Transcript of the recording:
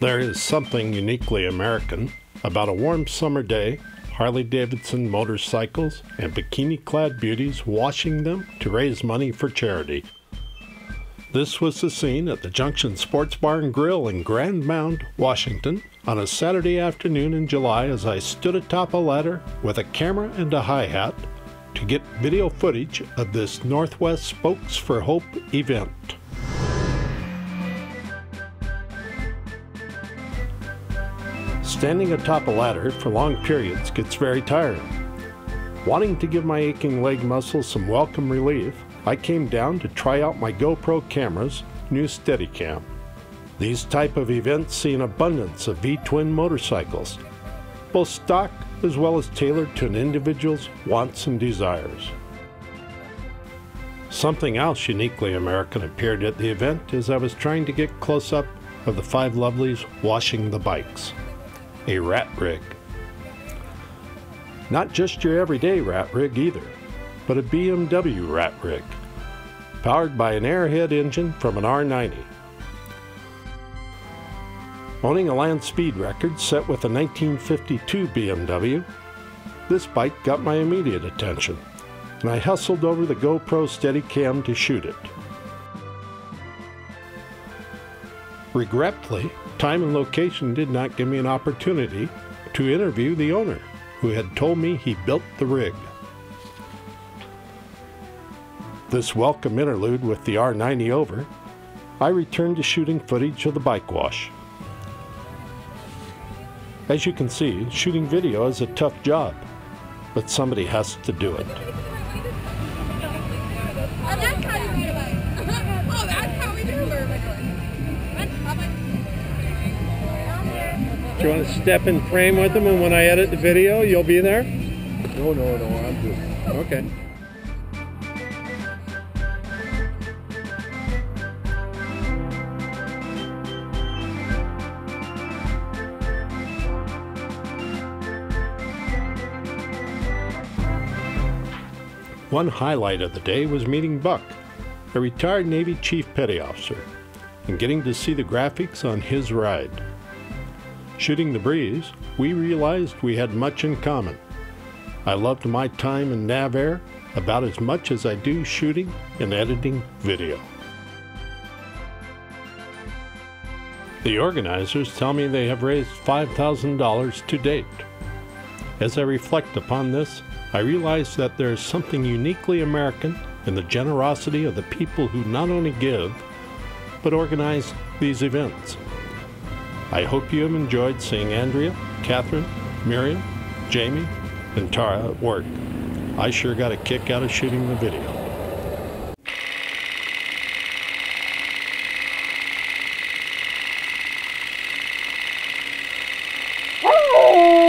There is something uniquely American about a warm summer day, Harley Davidson motorcycles, and bikini clad beauties washing them to raise money for charity. This was the scene at the Junction Sports Bar and Grill in Grand Mound, Washington, on a Saturday afternoon in July as I stood atop a ladder with a camera and a hi hat to get video footage of this Northwest Spokes for Hope event. Standing atop a ladder for long periods gets very tiring. Wanting to give my aching leg muscles some welcome relief, I came down to try out my GoPro camera's new Steadicam. These type of events see an abundance of V-twin motorcycles, both stock as well as tailored to an individual's wants and desires. Something else uniquely American appeared at the event as I was trying to get close up of the five lovelies washing the bikes a rat rig. Not just your everyday rat rig either, but a BMW rat rig, powered by an airhead engine from an R90. Owning a land speed record set with a 1952 BMW, this bike got my immediate attention, and I hustled over the GoPro Steadicam to shoot it. Regretfully, time and location did not give me an opportunity to interview the owner, who had told me he built the rig. This welcome interlude with the R90 over, I returned to shooting footage of the bike wash. As you can see, shooting video is a tough job, but somebody has to do it. Do you want to step in frame with them and when I edit the video, you'll be there? No, no, no, I'm just. Okay. One highlight of the day was meeting Buck, a retired Navy Chief Petty Officer, and getting to see the graphics on his ride. Shooting the breeze, we realized we had much in common. I loved my time in NavAir about as much as I do shooting and editing video. The organizers tell me they have raised $5,000 to date. As I reflect upon this, I realize that there is something uniquely American in the generosity of the people who not only give, but organize these events. I hope you have enjoyed seeing Andrea, Catherine, Miriam, Jamie, and Tara at work. I sure got a kick out of shooting the video. Oh!